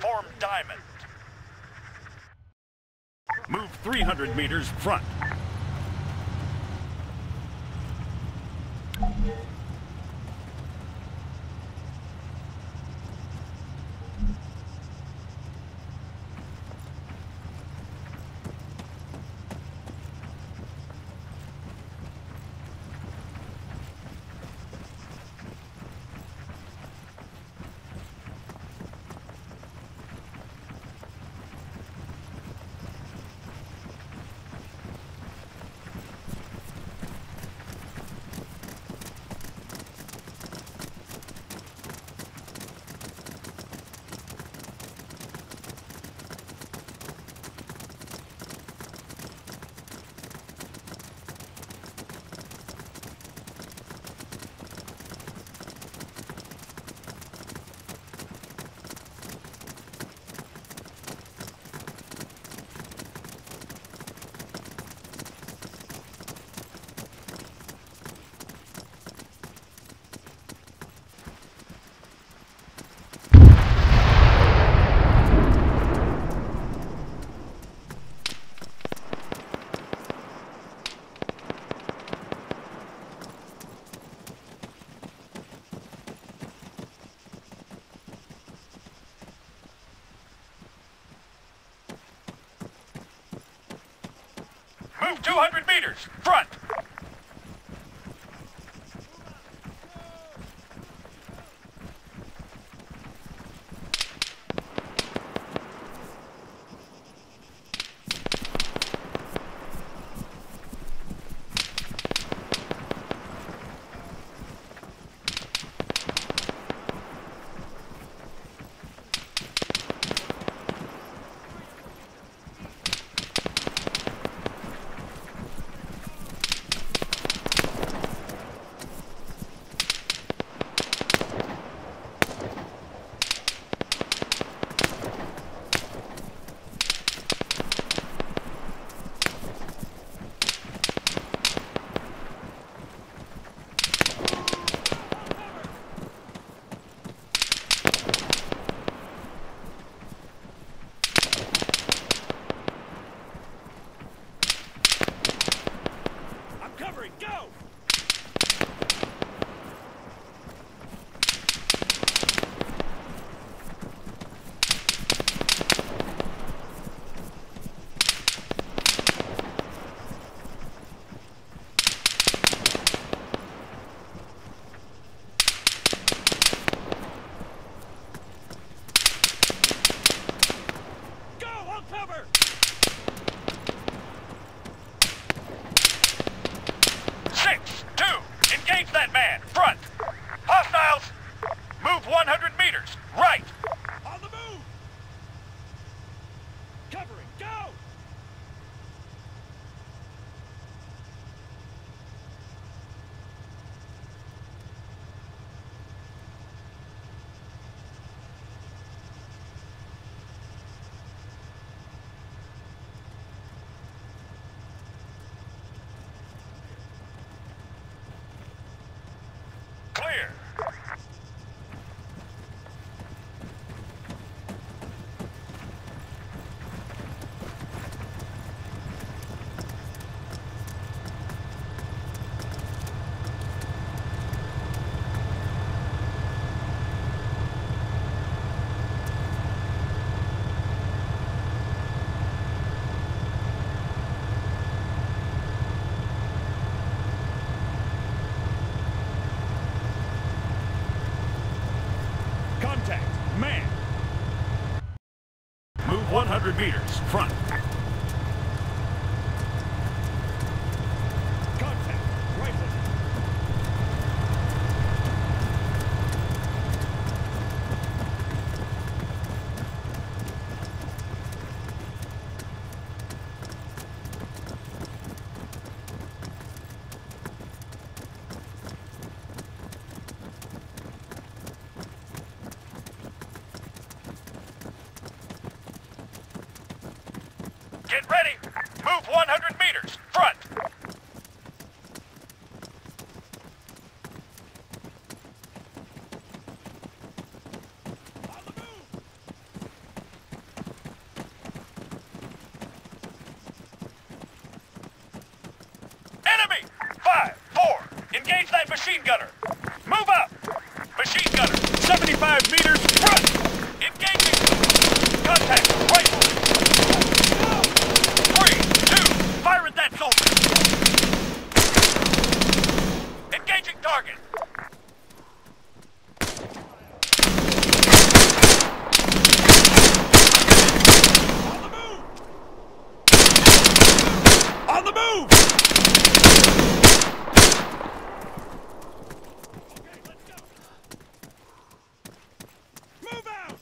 form diamond. Move 300 meters front. Move 200 meters. Front. Go! 100 meters, front. Machine gunner. Move up. Machine gunner. 75 meters front. Engaging. Contact. Rifle. Three, two, fire at that soldier. Engaging target. On the move! Move out!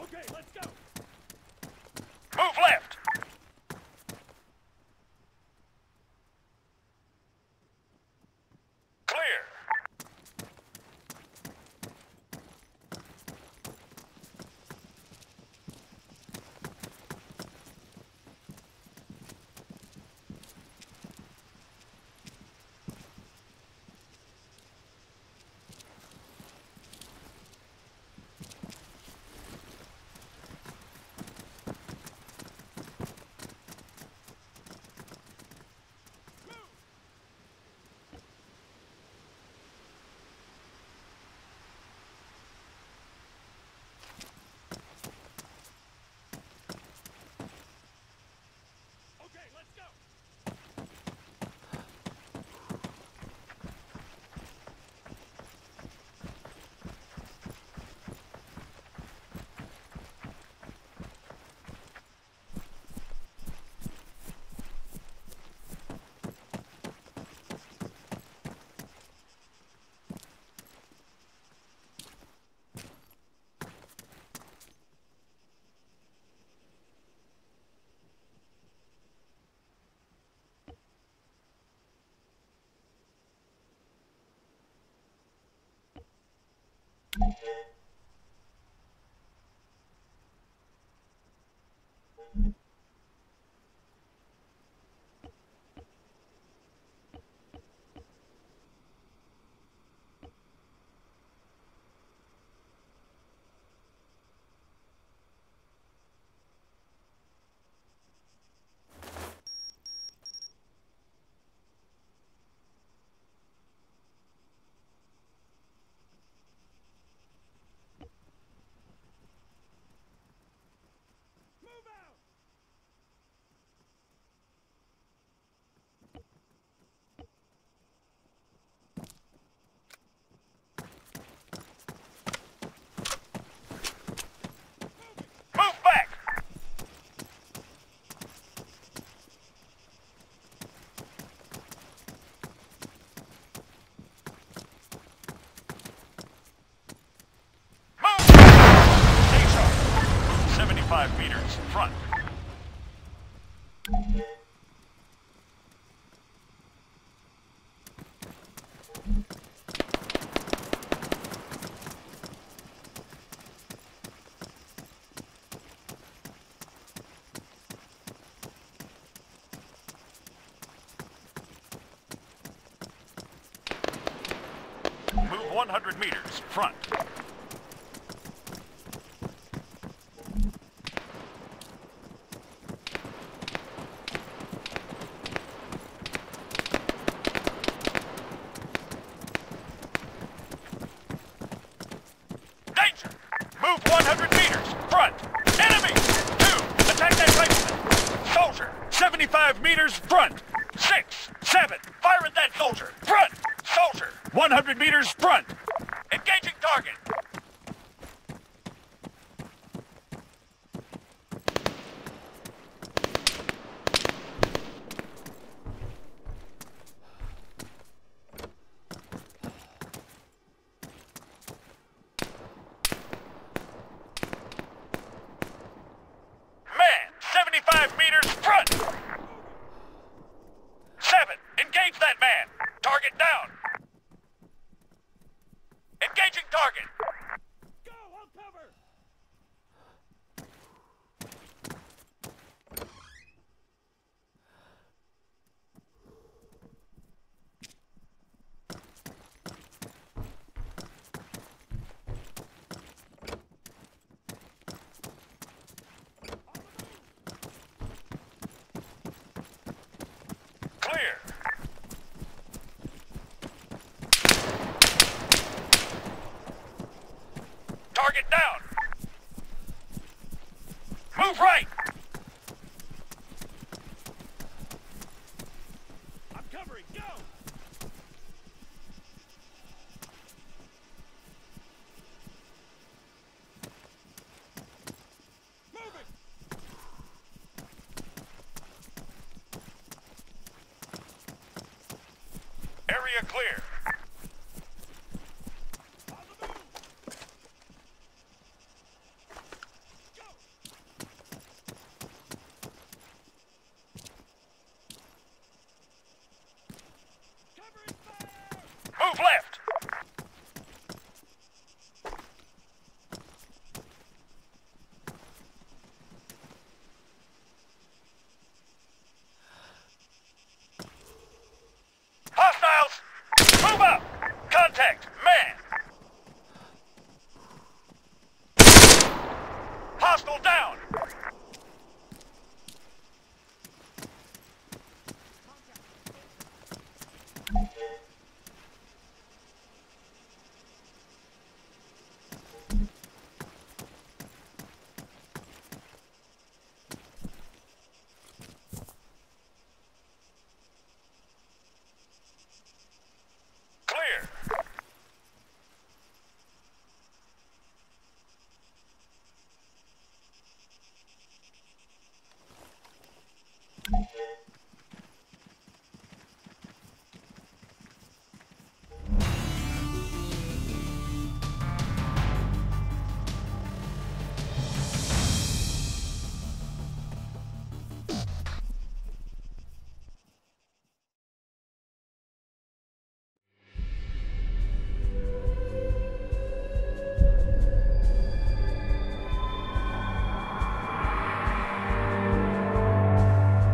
Okay, let's go. Move left. 75 meters front. Move 100 meters front. Danger! Move 100 meters. Front. Enemy! Two. Attack that rifleman. Soldier. 75 meters. Front. Six. That soldier. Front. Soldier. 100 meters. Front. Engaging. Target Area clear.